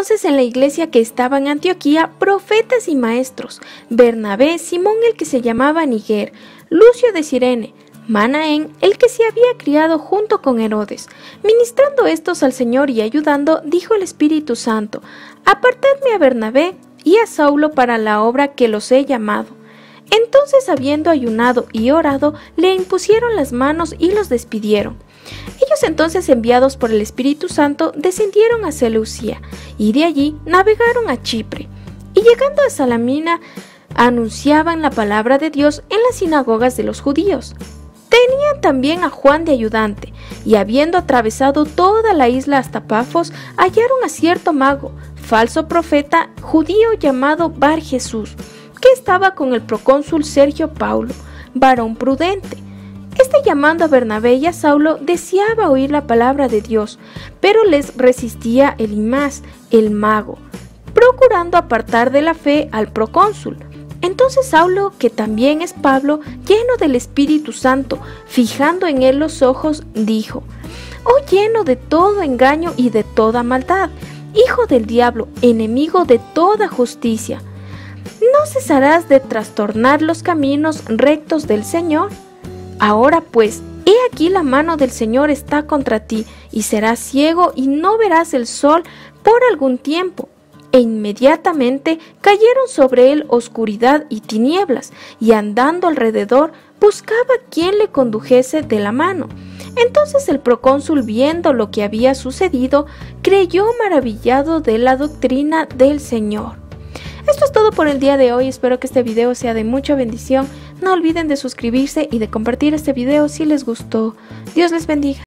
entonces en la iglesia que estaba en Antioquía profetas y maestros, Bernabé, Simón el que se llamaba Niger, Lucio de Sirene, Manaén, el que se había criado junto con Herodes. Ministrando estos al Señor y ayudando, dijo el Espíritu Santo, Apartadme a Bernabé y a Saulo para la obra que los he llamado. Entonces, habiendo ayunado y orado, le impusieron las manos y los despidieron. Ellos entonces, enviados por el Espíritu Santo, descendieron a Seleucía y de allí navegaron a Chipre. Y llegando a Salamina, anunciaban la palabra de Dios en las sinagogas de los judíos. Tenían también a Juan de ayudante, y habiendo atravesado toda la isla hasta Pafos, hallaron a cierto mago, falso profeta judío llamado Bar Jesús, que estaba con el procónsul Sergio Paulo, varón prudente. Este llamando a Bernabé y a Saulo deseaba oír la palabra de Dios, pero les resistía el Imás, el mago, procurando apartar de la fe al procónsul. Entonces Saulo, que también es Pablo, lleno del Espíritu Santo, fijando en él los ojos, dijo, Oh lleno de todo engaño y de toda maldad, hijo del diablo, enemigo de toda justicia, ¿no cesarás de trastornar los caminos rectos del Señor? Ahora pues, he aquí la mano del Señor está contra ti, y serás ciego y no verás el sol por algún tiempo e inmediatamente cayeron sobre él oscuridad y tinieblas, y andando alrededor buscaba quien le condujese de la mano. Entonces el procónsul, viendo lo que había sucedido, creyó maravillado de la doctrina del Señor. Esto es todo por el día de hoy, espero que este video sea de mucha bendición. No olviden de suscribirse y de compartir este video si les gustó. Dios les bendiga.